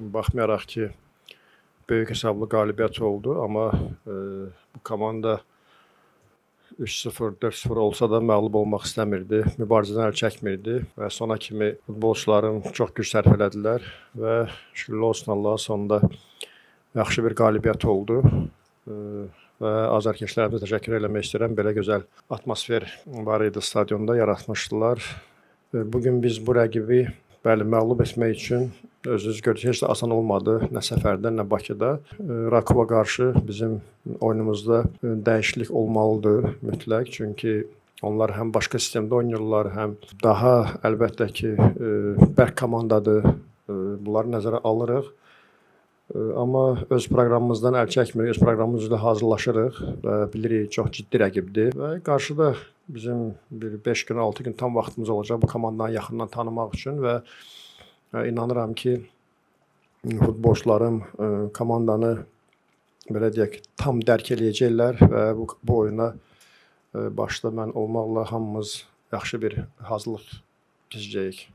Baxmayaraq ki, böyük hesablı qalibiyyət oldu, amma e, bu komanda 3-0, 4-0 olsa da məğlub olmaq istəmirdi, mübarizədən əl çəkmirdi və sona kimi futbolçularım çox güc sərf elədilər və şükürlər olsun Allaha sonunda yaxşı bir qalibiyyət oldu. E, və azarkeşlərimizə təşəkkür eləmək istəyirəm. Belə gözəl atmosfer var idi stadionda yaratmışdılar. E, Bu gün biz bu rəqibi bəli məğlub etmək üçün özünüz görürsünüz heç də asan olmadı nə səfərdə, nə Bakıda. Rakova qarşı bizim oyunumuzda dəyişiklik olmalıdır mütləq, çünki onlar həm başqa sistemdə oynayırlar, həm daha əlbəttə ki, bərk komandadır. Bunları nəzərə alırıq. Amma öz proqramımızdan əl çəkmirik, öz proqramımız üzrə hazırlaşırıq və bilirik çox ciddi rəqibdir və qarşıda bizim bir 5 gün, 6 gün tam vaxtımız olacaq bu komandanı yaxından tanımaq üçün və e, inanıram ki, futbolçularım komandanı belə deyək, tam dərk eləyəcəklər və bu bu oyuna başda mən olmaqla hamımız yaxşı bir hazırlıq keçəcəyik.